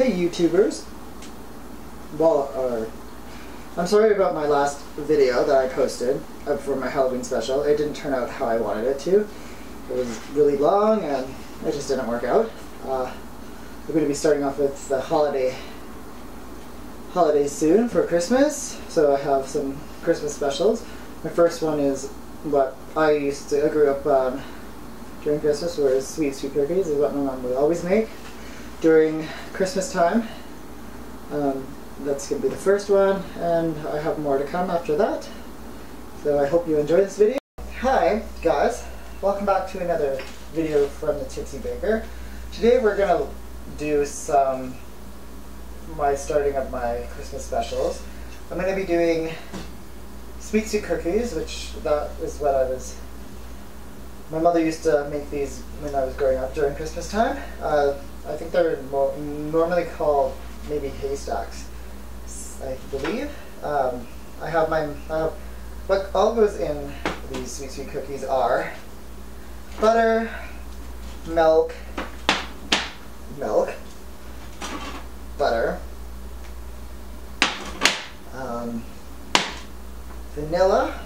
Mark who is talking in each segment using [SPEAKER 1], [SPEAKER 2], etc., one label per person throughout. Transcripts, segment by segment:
[SPEAKER 1] Hey YouTubers. Well, uh, I'm sorry about my last video that I posted for my Halloween special. It didn't turn out how I wanted it to. It was really long and it just didn't work out. Uh, we're going to be starting off with the holiday holidays soon for Christmas, so I have some Christmas specials. My first one is what I used to I grew up on during Christmas, whereas sweet sweet cookies is what my mom would always make during Christmas time. Um, that's going to be the first one, and I have more to come after that. So I hope you enjoy this video. Hi guys, welcome back to another video from the Tipsy Baker. Today we're going to do some my starting of my Christmas specials. I'm going to be doing sweet sweet cookies, which that is what I was. My mother used to make these when I was growing up during Christmas time. Uh, I think they're normally called maybe haystacks, I believe. Um, I have my I have, what all goes in these sweet sweet cookies are butter, milk, milk, butter, um, vanilla,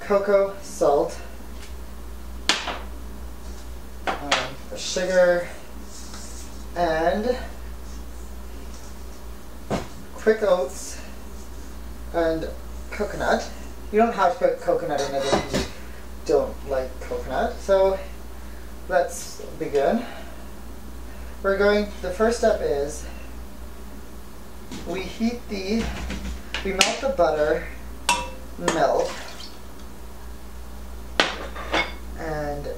[SPEAKER 1] cocoa, salt, um, sugar, and quick oats and coconut. You don't have to put coconut in it if you don't like coconut. So let's begin. We're going, the first step is we heat the, we melt the butter, milk, and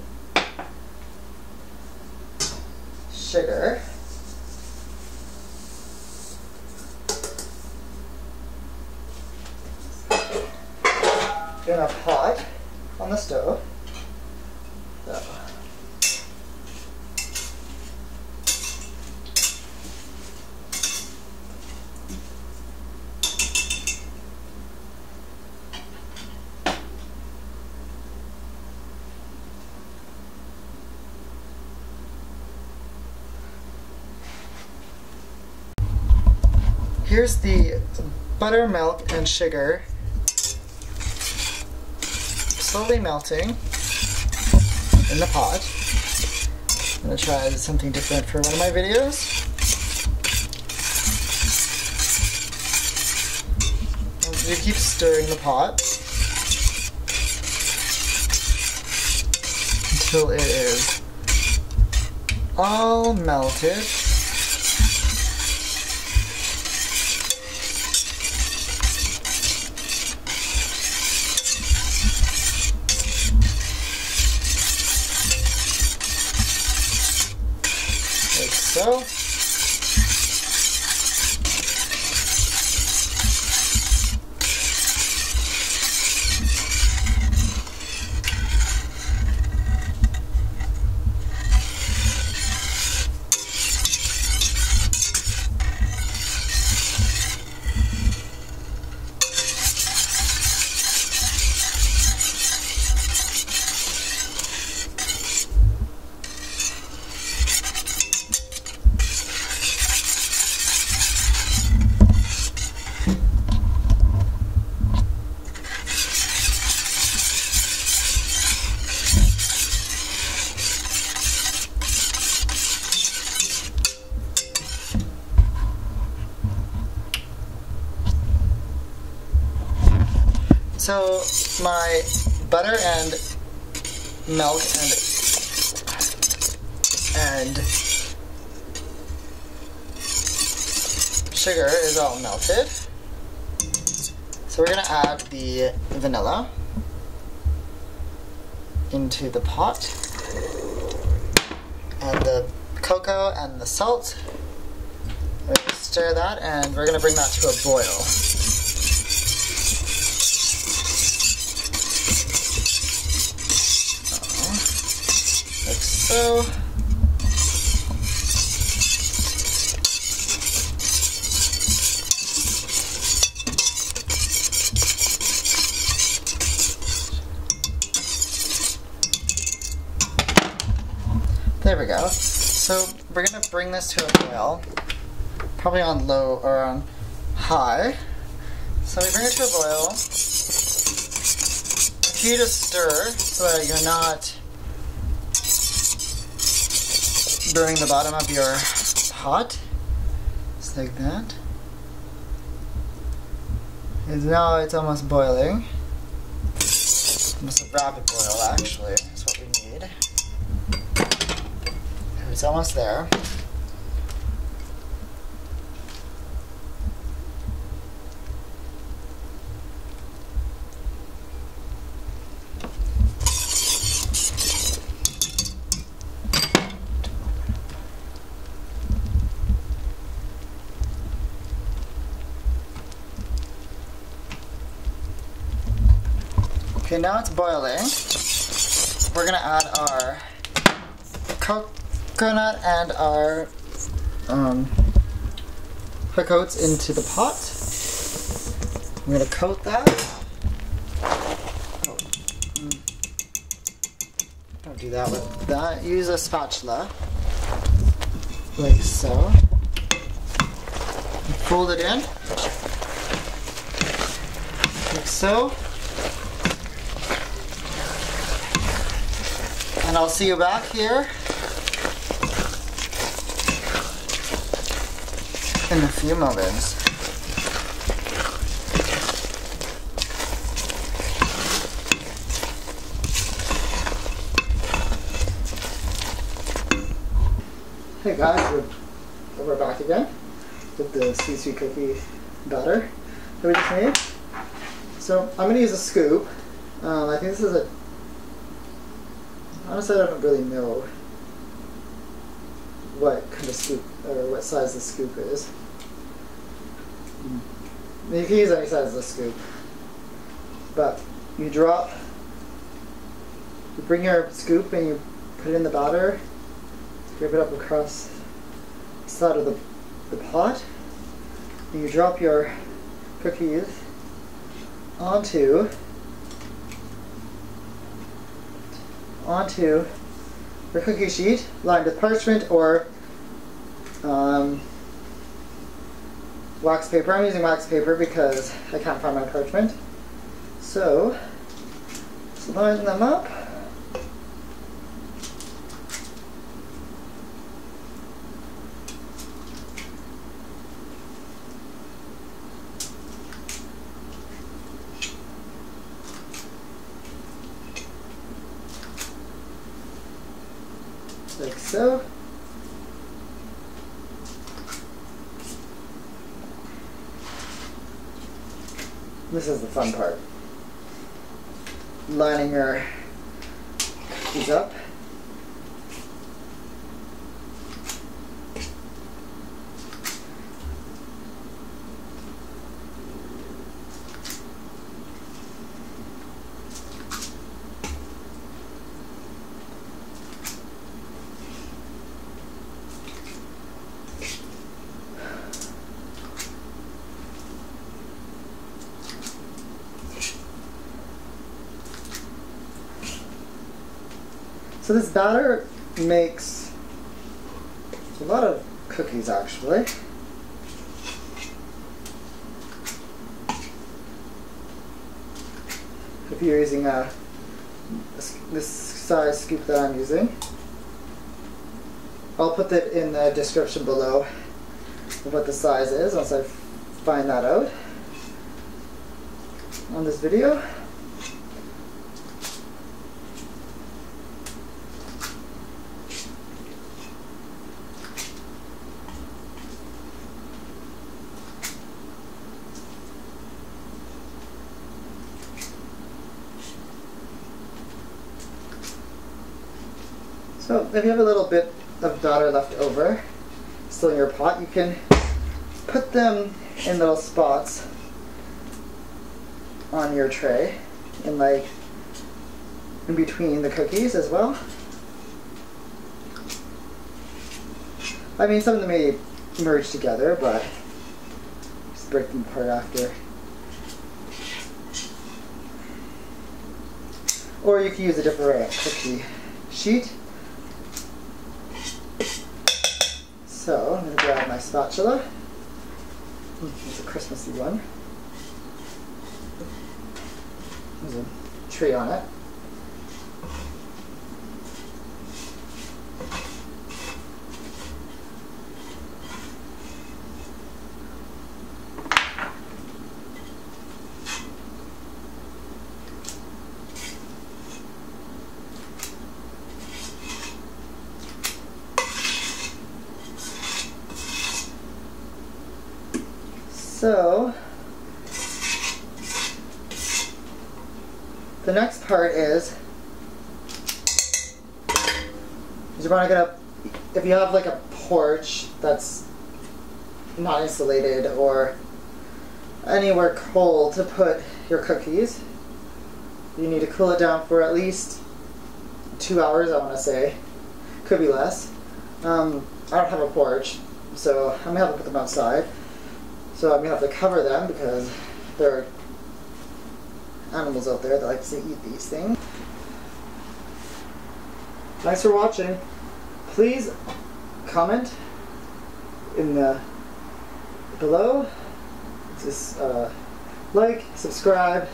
[SPEAKER 1] sugar. In a pot on the stove. So. Here's the buttermilk and sugar slowly melting in the pot. I'm gonna try something different for one of my videos. You keep stirring the pot until it is all melted. So. So my butter and milk and and sugar is all melted. So we're gonna add the vanilla into the pot and the cocoa and the salt. We're gonna stir that and we're gonna bring that to a boil. like so. There we go. So we're gonna bring this to a boil, probably on low or on high. So we bring it to a boil. You just stir so that you're not burning the bottom of your pot. Just like that. And now it's almost boiling. Almost a rapid boil actually is what we need. It's almost there. Okay, now it's boiling. We're gonna add our coconut and our um, coats into the pot. I'm gonna coat that. Oh, mm. Don't do that with that. Use a spatula, like so. Fold it in, like so. And I'll see you back here in a few moments. Hey guys, we're, we're back again with the sweet sweet cookie batter that we just made. So I'm going to use a scoop. Um, I think this is a Honestly, I don't really know what kind of scoop or what size the scoop is. Mm. You can use any size of the scoop, but you drop, you bring your scoop and you put it in the batter, scrape it up across the side of the, the pot, and you drop your cookies onto onto your cookie sheet lined with parchment or um, wax paper. I'm using wax paper because I can't find my parchment. So, line them up. Like so. This is the fun part. Lining her cookies up. So this batter makes a lot of cookies actually. If you're using a, this size scoop that I'm using. I'll put that in the description below what the size is once I find that out on this video. So if you have a little bit of batter left over, still in your pot, you can put them in little spots on your tray, in like in between the cookies as well. I mean, some of them may merge together, but just break them apart after. Or you can use a different cookie sheet So I'm going to grab my spatula. It's a Christmassy one. There's a tree on it. So, the next part is, is you want to get a, if you have like a porch that's not insulated or anywhere cold to put your cookies, you need to cool it down for at least two hours, I want to say. Could be less. Um, I don't have a porch, so I'm going to have to put them outside. So I'm gonna have to cover them because there are animals out there that like to eat these things. Thanks for watching. Please comment in the below. Just uh, like, subscribe.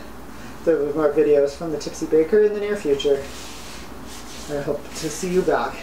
[SPEAKER 1] There will be more videos from the Tipsy Baker in the near future. I hope to see you back.